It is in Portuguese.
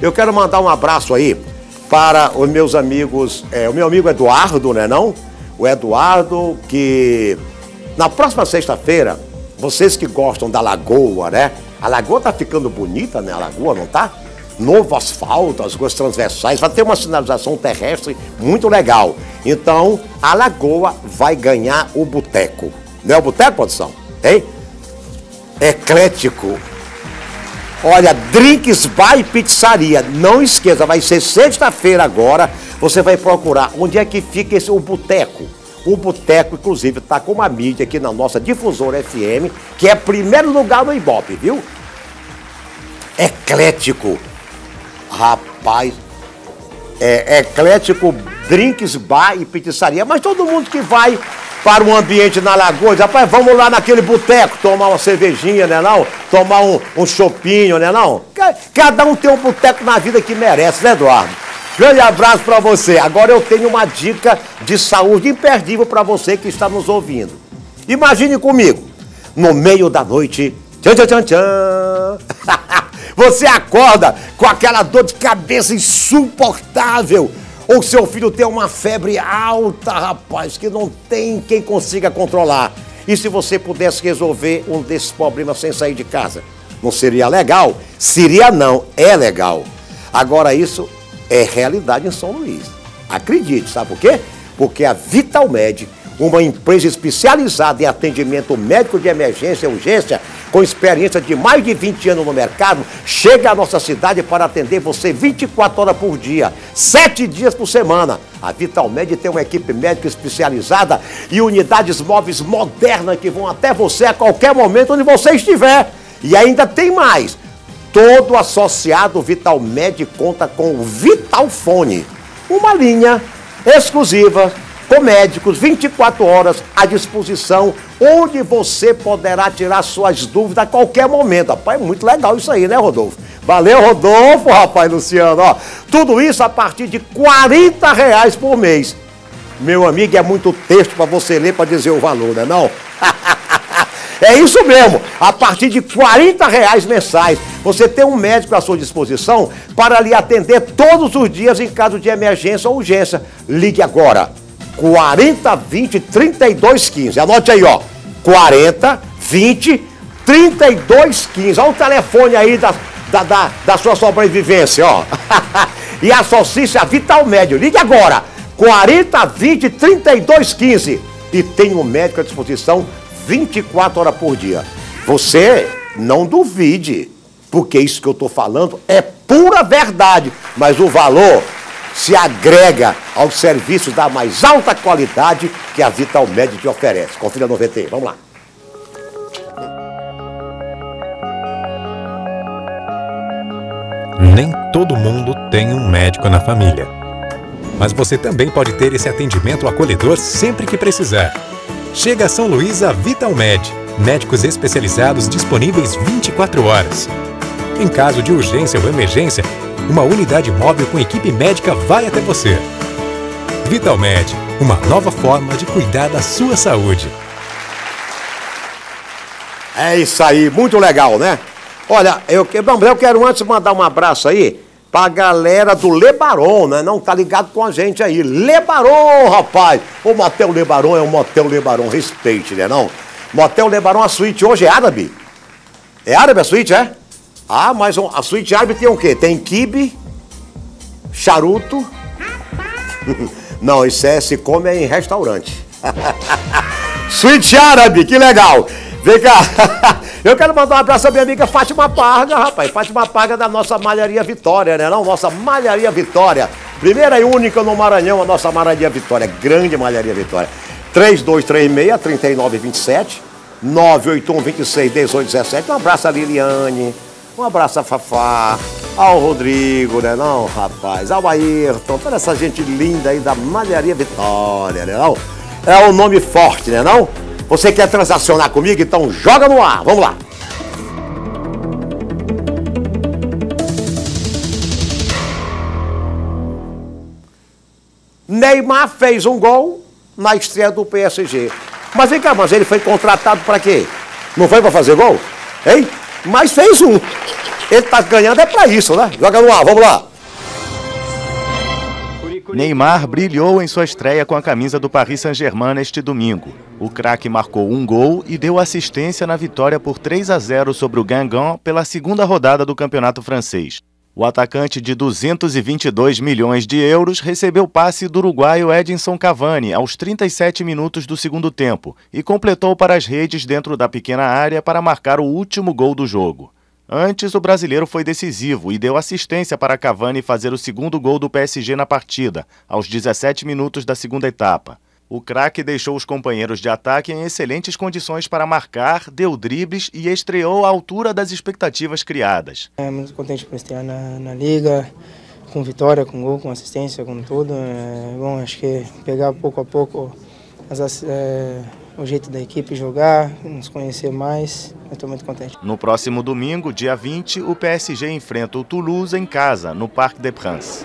Eu quero mandar um abraço aí para os meus amigos, é, o meu amigo Eduardo, né não? O Eduardo que na próxima sexta-feira, vocês que gostam da lagoa, né? A lagoa tá ficando bonita, né? A lagoa, não tá? Novo asfalto, as ruas transversais, vai ter uma sinalização terrestre muito legal. Então, a lagoa vai ganhar o boteco. Não é o boteco, produção? Hein? Eclético. Olha, Drinks by Pizzaria. Não esqueça, vai ser sexta-feira agora. Você vai procurar onde é que fica esse o boteco. O boteco, inclusive, está com uma mídia aqui na nossa difusora FM, que é primeiro lugar no Ibope, viu? Eclético. Rapaz, é eclético drinks, bar e pizzaria. Mas todo mundo que vai para um ambiente na lagoa, rapaz, vamos lá naquele boteco tomar uma cervejinha, né não? Tomar um, um chopinho, né não? Cada um tem um boteco na vida que merece, né, Eduardo? Grande abraço para você. Agora eu tenho uma dica de saúde imperdível para você que está nos ouvindo. Imagine comigo, no meio da noite, tchan, tchan, tchan, tchan. você acorda com aquela dor de cabeça insuportável ou seu filho tem uma febre alta, rapaz, que não tem quem consiga controlar. E se você pudesse resolver um desses problemas sem sair de casa? Não seria legal? Seria não, é legal. Agora isso é realidade em São Luís. Acredite, sabe por quê? Porque a Vitalmed uma empresa especializada em atendimento médico de emergência e urgência, com experiência de mais de 20 anos no mercado, chega à nossa cidade para atender você 24 horas por dia, 7 dias por semana. A Vitalmed tem uma equipe médica especializada e unidades móveis modernas que vão até você a qualquer momento onde você estiver. E ainda tem mais. Todo associado Vitalmed conta com o Vitalfone, uma linha exclusiva com médicos 24 horas à disposição, onde você poderá tirar suas dúvidas a qualquer momento. Rapaz, é muito legal isso aí, né, Rodolfo? Valeu, Rodolfo, rapaz, Luciano. Ó, tudo isso a partir de 40 reais por mês. Meu amigo, é muito texto para você ler para dizer o valor, né não? É isso mesmo, a partir de 40 reais mensais, você tem um médico à sua disposição para lhe atender todos os dias em caso de emergência ou urgência. Ligue agora, 40 20 32 15. Anote aí, ó. 40 20 32 15. Olha o telefone aí da, da, da, da sua sobrevivência, ó. e associe-se Vital Médio. Ligue agora. 40 20 32 15. E tem um médico à disposição 24 horas por dia. Você não duvide, porque isso que eu estou falando é pura verdade. Mas o valor se agrega aos serviços da mais alta qualidade que a Vital Med te oferece. Confira no VT, vamos lá. Nem todo mundo tem um médico na família. Mas você também pode ter esse atendimento acolhedor sempre que precisar. Chega a São Luís a Vital Med, médicos especializados disponíveis 24 horas. Em caso de urgência ou emergência, uma unidade móvel com equipe médica vai até você. Vitalmed, uma nova forma de cuidar da sua saúde. É isso aí, muito legal, né? Olha, eu, eu quero antes mandar um abraço aí pra galera do Lebaron, né? Não tá ligado com a gente aí. Lebaron, rapaz! O Motel Lebaron é o Motel Lebaron, respeite, né não? Motel Lebaron, a suíte hoje é árabe? É árabe a suíte, é? Ah, mas a suíte árabe tem o quê? Tem kibe, charuto. Não, isso é se come em restaurante. suíte árabe, que legal. Vem cá. Eu quero mandar um abraço à minha amiga Fátima Parga, rapaz. Fátima Parga da nossa Malharia Vitória, né? Não, nossa Malharia Vitória. Primeira e única no Maranhão, a nossa Malharia Vitória. Grande Malharia Vitória. 3236-3927, 981-26-1817. Um abraço a Liliane. Um abraço a Fafá, ao Rodrigo, né não, rapaz? Ao Ayrton, toda essa gente linda aí da Malharia Vitória, né não? É um nome forte, né não? Você quer transacionar comigo? Então joga no ar, vamos lá. Neymar fez um gol na estreia do PSG. Mas vem cá, mas ele foi contratado para quê? Não foi para fazer gol? Hein? Mas fez um. Ele tá ganhando é para isso, né? Joga no ar, vamos lá. Neymar brilhou em sua estreia com a camisa do Paris Saint-Germain neste domingo. O craque marcou um gol e deu assistência na vitória por 3 a 0 sobre o Guingamp pela segunda rodada do Campeonato Francês. O atacante de 222 milhões de euros recebeu passe do uruguaio Edinson Cavani aos 37 minutos do segundo tempo e completou para as redes dentro da pequena área para marcar o último gol do jogo. Antes, o brasileiro foi decisivo e deu assistência para Cavani fazer o segundo gol do PSG na partida, aos 17 minutos da segunda etapa. O craque deixou os companheiros de ataque em excelentes condições para marcar, deu dribles e estreou à altura das expectativas criadas. É muito contente por estrear na, na liga, com vitória, com gol, com assistência, com tudo. É, bom, acho que pegar pouco a pouco as, é, o jeito da equipe jogar, nos conhecer mais. Estou muito contente. No próximo domingo, dia 20, o PSG enfrenta o Toulouse em casa, no Parc des Princes.